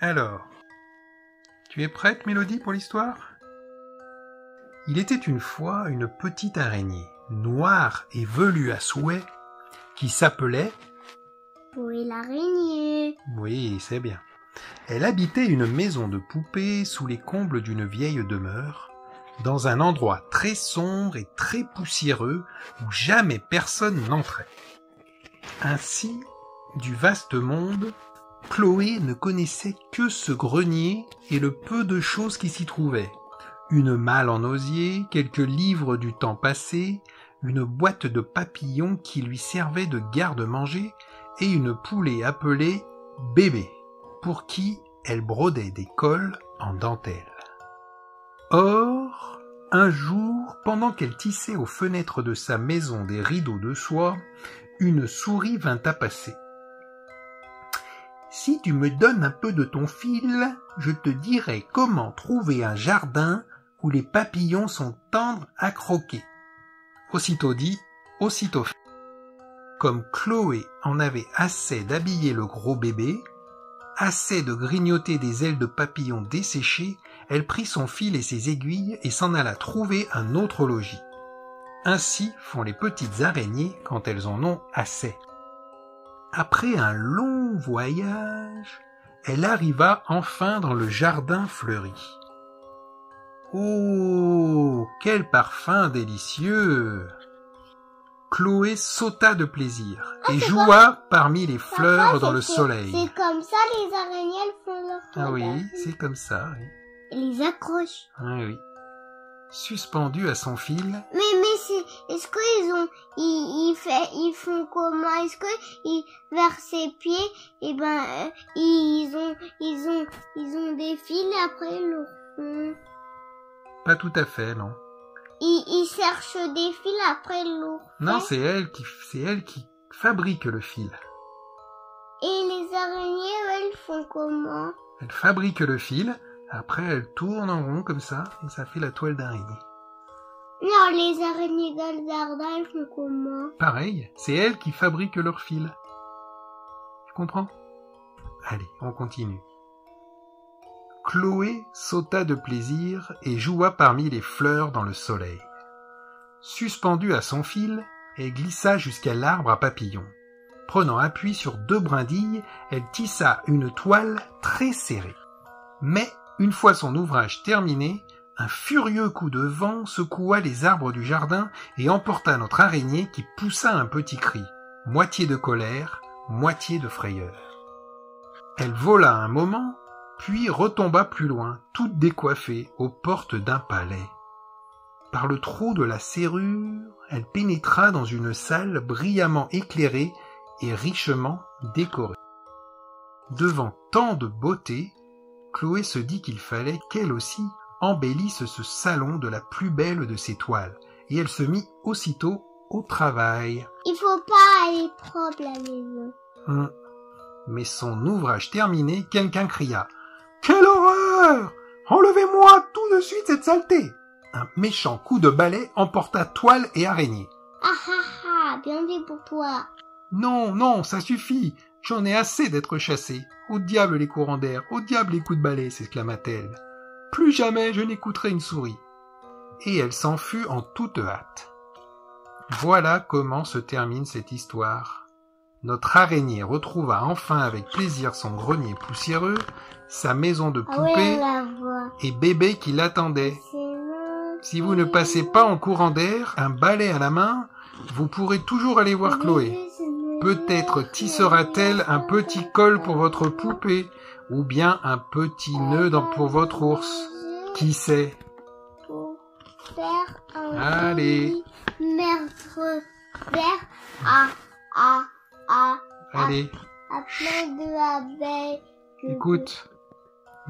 Alors, tu es prête, Mélodie, pour l'histoire? Il était une fois une petite araignée, noire et velue à souhait, qui s'appelait... Oui, l'araignée. Oui, c'est bien. Elle habitait une maison de poupée sous les combles d'une vieille demeure, dans un endroit très sombre et très poussiéreux où jamais personne n'entrait. Ainsi, du vaste monde, Chloé ne connaissait que ce grenier et le peu de choses qui s'y trouvaient. Une malle en osier, quelques livres du temps passé, une boîte de papillons qui lui servait de garde-manger et une poulée appelée bébé, pour qui elle brodait des cols en dentelle. Or, un jour, pendant qu'elle tissait aux fenêtres de sa maison des rideaux de soie, une souris vint à passer. Tu me donnes un peu de ton fil, je te dirai comment trouver un jardin où les papillons sont tendres à croquer. Aussitôt dit, aussitôt fait. Comme Chloé en avait assez d'habiller le gros bébé, assez de grignoter des ailes de papillons desséchées, elle prit son fil et ses aiguilles et s'en alla trouver un autre logis. Ainsi font les petites araignées quand elles en ont assez. Après un long voyage, elle arriva enfin dans le jardin fleuri. Oh, quel parfum délicieux Chloé sauta de plaisir Ah, et joua parmi les fleurs Papa, dans le soleil. C'est comme ça les araignées elles font leur Ah oui, c'est comme ça, oui. Elles les accrochent. Ah oui. Suspendu à son fil, Mais mais est-ce qu'ils ont ils, ils fait ils font comment? Est-ce que ils vers ses pieds? Et ben euh, ils ont ils ont ils ont des fils et après ils le font. pas tout à fait, non. Ils, ils cherchent des fils après ils le Non, font. c'est elle qui, c'est elle qui fabrique le fil. Et les araignées elles font comment? Elle fabrique le fil, après elle tourne en rond comme ça, et ça fait la toile d'araignée. Non, les araignées elles font comment Pareil, c'est elle qui fabrique leur fil. Tu comprends? Allez, on continue. Chloé sauta de plaisir et joua parmi les fleurs dans le soleil. Suspendue à son fil, elle glissa jusqu'à l'arbre à papillons. Prenant appui sur deux brindilles, elle tissa une toile très serrée. Mais, une fois son ouvrage terminé, un furieux coup de vent secoua les arbres du jardin et emporta notre araignée qui poussa un petit cri, moitié de colère, moitié de frayeur. Elle vola un moment, puis retomba plus loin, toute décoiffée, aux portes d'un palais. Par le trou de la serrure, elle pénétra dans une salle brillamment éclairée et richement décorée. Devant tant de beauté, Chloé se dit qu'il fallait qu'elle aussi embellisse ce salon de la plus belle de ses toiles, et elle se mit aussitôt au travail. Il faut pas aller propre la maison. Hum. Mais son ouvrage terminé, quelqu'un cria Quelle horreur Enlevez-moi tout de suite cette saleté Un méchant coup de balai emporta toile et araignée. Ah ah ah, bien dit pour toi. Non, non, ça suffit J'en ai assez d'être chassée. Au diable les courants d'air, au diable les coups de balai s'exclama-t-elle. Plus jamais je n'écouterai une souris. Et elle s'en fut en toute hâte. Voilà comment se termine cette histoire. Notre araignée retrouva enfin avec plaisir son grenier poussiéreux, sa maison de Ah poupée et bébé qui l'attendait. Si vous ne passez pas en courant d'air, un balai à la main, vous pourrez toujours aller voir Chloé. Peut-être tissera-t-elle un petit col pour votre poupée, ou bien un petit nœud dans- pour votre ours. Qui sait? Pour faire un Allez. vert à, à, à, Allez, à plein de abeilles. écoute.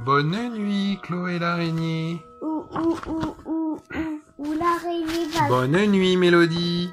Bonne nuit, Chloé l'araignée. Où, où, où, où, où l'araignée va Bonne nuit, Mélodie.